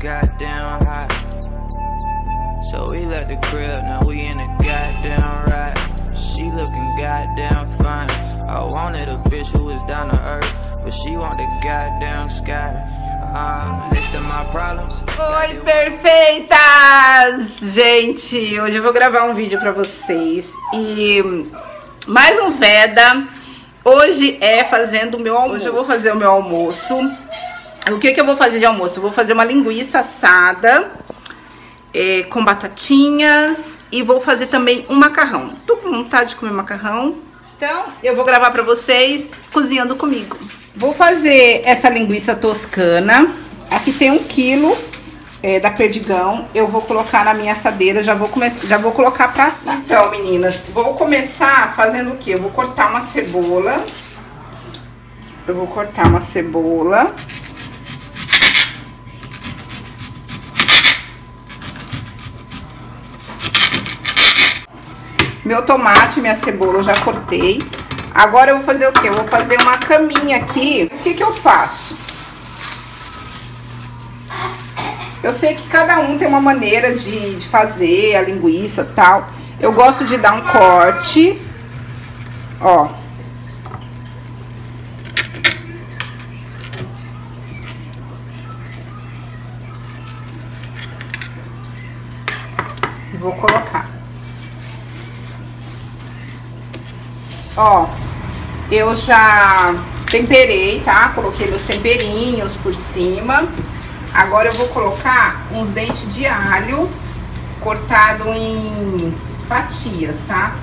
goddamn hot. So we left the crib, now we in the goddamn ride. She looking goddamn fine. I wanted a bitch who was down to earth, but she want the goddamn sky. Uh, list of my problems. Oi, perfeitas! Gente, hoje eu vou gravar um vídeo pra vocês e mais um Veda. Hoje é fazendo o meu almoço. Hoje eu vou fazer o meu almoço. O que que eu vou fazer de almoço? Eu vou fazer uma linguiça assada é, com batatinhas e vou fazer também um macarrão. Tô com vontade de comer macarrão. Então, eu vou gravar pra vocês cozinhando comigo. Vou fazer essa linguiça toscana. Aqui tem um quilo é, da Perdigão. Eu vou colocar na minha assadeira, já vou, começar, já vou colocar pra assar. Então, meninas, vou começar fazendo o quê? Eu vou cortar uma cebola. Eu vou cortar uma cebola. Meu tomate, minha cebola eu já cortei. Agora eu vou fazer o quê? Eu vou fazer uma caminha aqui. O que que eu faço? Eu sei que cada um tem uma maneira de, de fazer a linguiça tal. Eu gosto de dar um corte. Ó. Vou colocar. Ó, eu já temperei, tá? Coloquei meus temperinhos por cima. Agora eu vou colocar uns dentes de alho cortado em fatias, tá?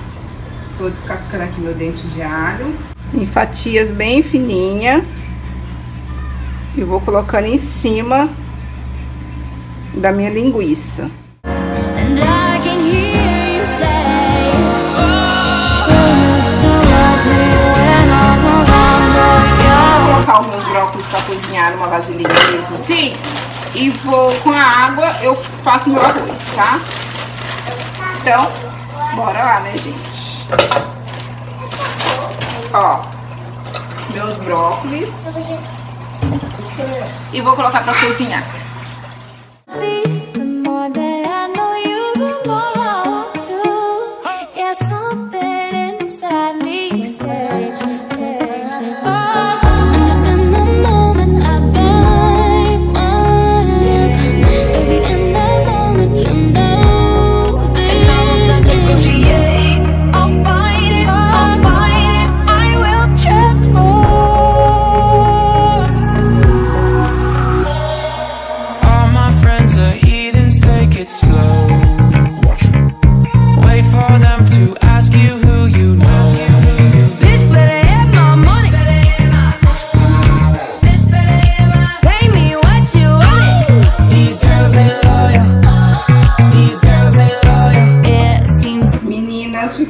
Tô descascando aqui meu dente de alho em fatias bem fininha. E vou colocando em cima da minha linguiça. And I brócolis pra cozinhar numa vasilhinha mesmo assim. E vou, com a água, eu faço meu arroz, tá? Então, bora lá, né, gente? Ó, meus brócolis. E vou colocar pra cozinhar.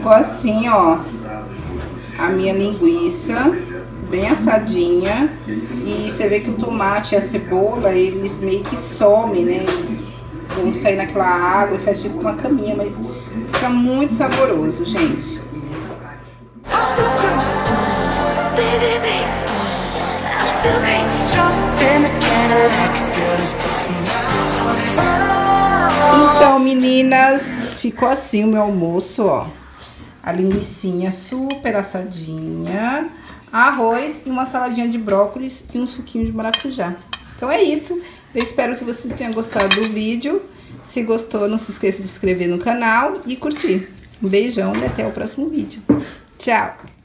Ficou assim, ó. A minha linguiça, bem assadinha. E você vê que o tomate e a cebola, eles meio que somem, né? Eles vão sair naquela água e faz tipo uma caminha, mas fica muito saboroso, gente. Então, meninas, ficou assim o meu almoço, ó. A linguiçinha super assadinha, arroz e uma saladinha de brócolis e um suquinho de maracujá. Então é isso. Eu espero que vocês tenham gostado do vídeo. Se gostou, não se esqueça de se inscrever no canal e curtir. Um beijão e até o próximo vídeo. Tchau!